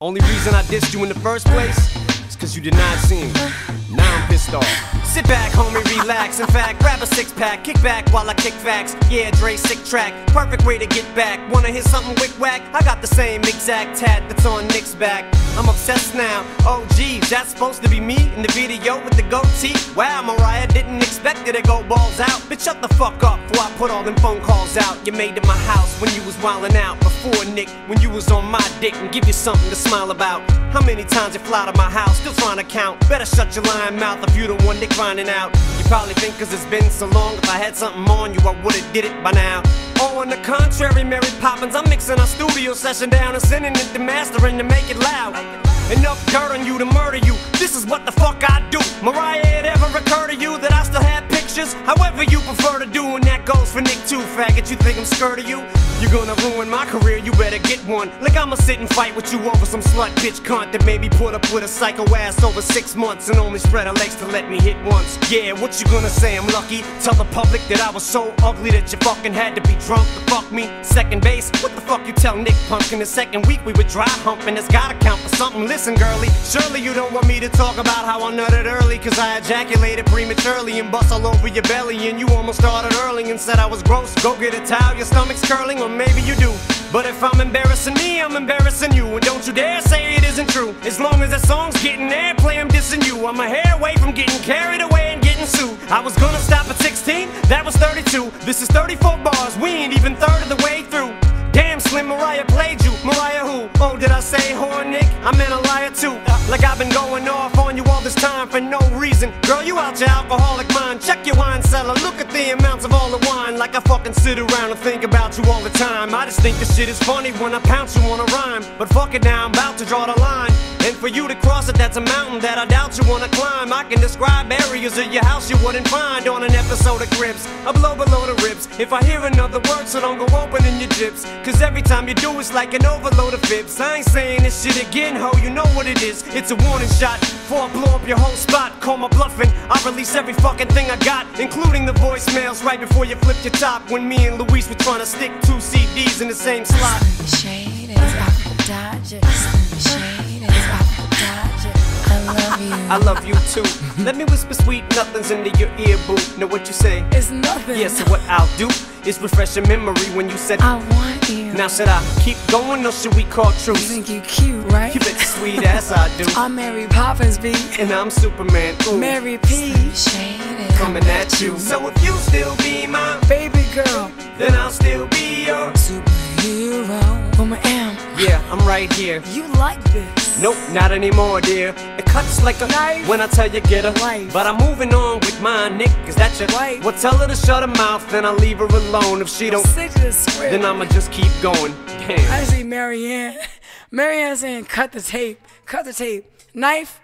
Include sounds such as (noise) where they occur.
Only reason I dissed you in the first place is cause you did not see me. Now I'm pissed off. Sit back, homie, relax. In fact, grab a six pack, kick back while I kick facts. Yeah, Dre, sick track, perfect way to get back. Wanna hear something wick whack? I got the same exact tat that's on Nick's back. I'm obsessed now. Oh, geez, that's supposed to be me in the video with the goatee. Wow, Mariah didn't expect it to go balls out. Bitch, shut the fuck up before I put all them phone calls out. You made it my house when you was wildin' out. Before Nick, when you was on my dick and give you something to smile about. How many times you fly to my house, still trying to count? Better shut your lying mouth if you the one that grinding out. You probably think cause it's been so long, if I had something on you, I would've did it by now. Oh, on the contrary, Mary Poppins, I'm mixing our studio session down and sending it to mastering to make it loud. Enough dirt on you to murder you. This is what the fuck I do. Mariah, it ever occur to you that I still have pictures? However you prefer to do, and that goes Nick too, faggot. You think I'm scared of you? You're gonna ruin my career, you better get one. Like I'ma sit and fight with you over some slut bitch cunt that made me put up with a psycho ass over six months and only spread her legs to let me hit once. Yeah, what you gonna say? I'm lucky. Tell the public that I was so ugly that you fucking had to be drunk to fuck me. Second base, what the fuck you tell Nick Punk in the second week we were dry humping? It's gotta count for something. Listen, girlie, surely you don't want me to talk about how I nutted early, cause I ejaculated prematurely and bust all over your belly, and you almost started early and said I was gross. Go get a towel, your stomach's curling, or maybe you do. But if I'm embarrassing me, I'm embarrassing you. And don't you dare say it isn't true. As long as that song's getting airplay, I'm dissing you. I'm a hair away from getting carried away and getting sued. I was gonna stop at 16, that was 32. This is 34 bars, we ain't even third of the way through. Damn, Slim Mariah played you. Mariah who? Oh, did I say whore, Nick? I meant a liar too. Like I've been going off time for no reason. Girl, you out your alcoholic mind. Check your wine cellar. Look at the amounts of all the wine. Like I fucking sit around and think about you all the time. I just think this shit is funny when I pounce you on a rhyme. But fuck it now, I'm about to draw the line. For you to cross it, that's a mountain that I doubt you wanna climb. I can describe areas of your house you wouldn't find on an episode of Cribs. I blow below the ribs. If I hear another word, so don't go opening your jips. Cause every time you do, it's like an overload of fibs. I ain't saying this shit again, ho, you know what it is. It's a warning shot. Before I blow up your whole spot, call my bluffing. I release every fucking thing I got, including the voicemails right before you flip your top. When me and Luis were trying to stick two CDs in the same slot. Shade is about to dodge it. Shade is about to. I love you. I love you too. Let me whisper sweet nothings into your ear, boo. Know what you say? It's nothing. Yeah, so what I'll do is refresh your memory when you said. I want you. Now should I keep going or should we call you think you cute, right? You bet sweet as I do. I'm Mary Poppins, B. And I'm Superman. Ooh, Mary P. Shade is coming at you. So if you still be my, baby girl. then I'll still I'm right here. You like this? Nope, not anymore, dear. It cuts like a Knife. when I tell you get a Life. But I'm moving on with mine, Nick. Is that your Right. Well, tell her to shut her mouth, then I'll leave her alone. If she don't, Stick to the script. then I'ma just keep going. Damn. I see Marianne. (laughs) Marianne saying, cut the tape. Cut the tape. Knife.